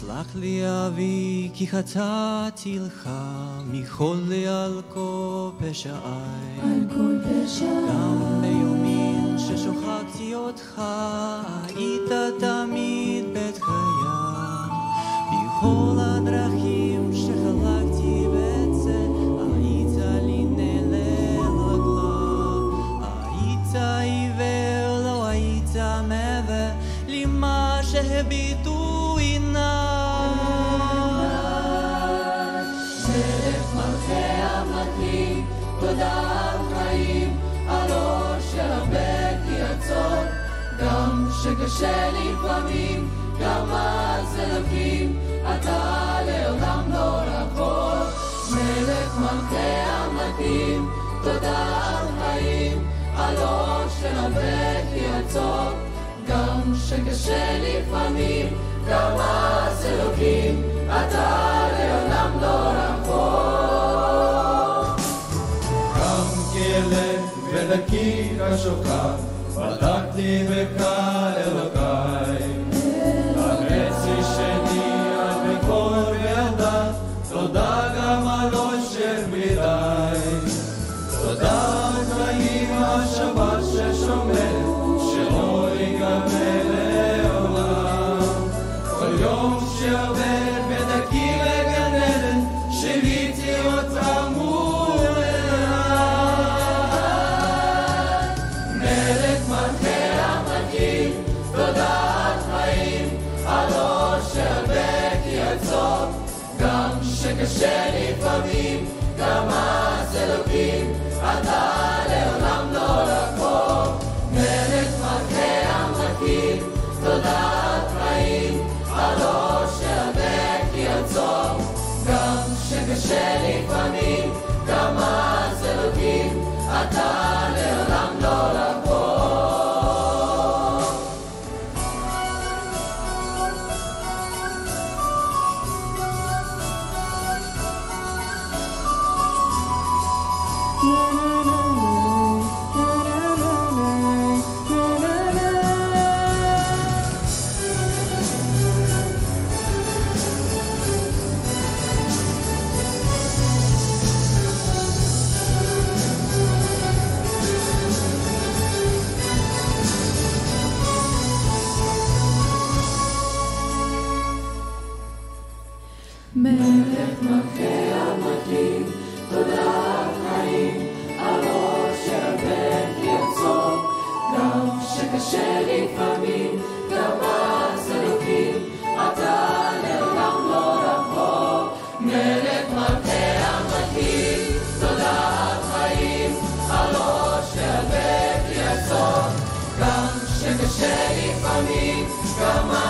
סלח לי אבי כי חטאתי לך מחולי על כל פשעי על כל פשעי גם ביומים ששוחקתי אותך היית תמיד בית חיי בכל הדרכים שחלקתי בצא היית לי נעלה רגלה היית עיוור לא היית מעבר לי מה שהביטו המלכים, תודה על חיים, על אושר הרבה כי עצות, גם שקשה לפעמים, גם אתה לעולם לא. מלך מלכי תודה עצות, גם שקשה לפעמים, גם אז אלוקים, אתה כילד ולקיר השוקר, בדקתי בך אלוקיי. החצי שני עד בכל ועדה, תודה גם על אושר מדי. תודה על חיים השבת ששומר, שלא ייגמר לעולם. כל יום שעובר בדרכי לגן עדן, שיוויתי שקשה לפעמים, גם אז אלוקים, אתה לעולם לא רחוק. מלך מלכי המלכים, תודה חיים, על וכי עצות, גם שקשה לפעמים, מלך מכה המכים, תודה חיים, על ראש של בן יצור, גם שקשה לפעמים, גם אז אלוקים, אתה לעולם לא רחוק, מלך מכה המכים, תודה חיים, על ראש של בן יצור, גם שקשה לפעמים, גם אז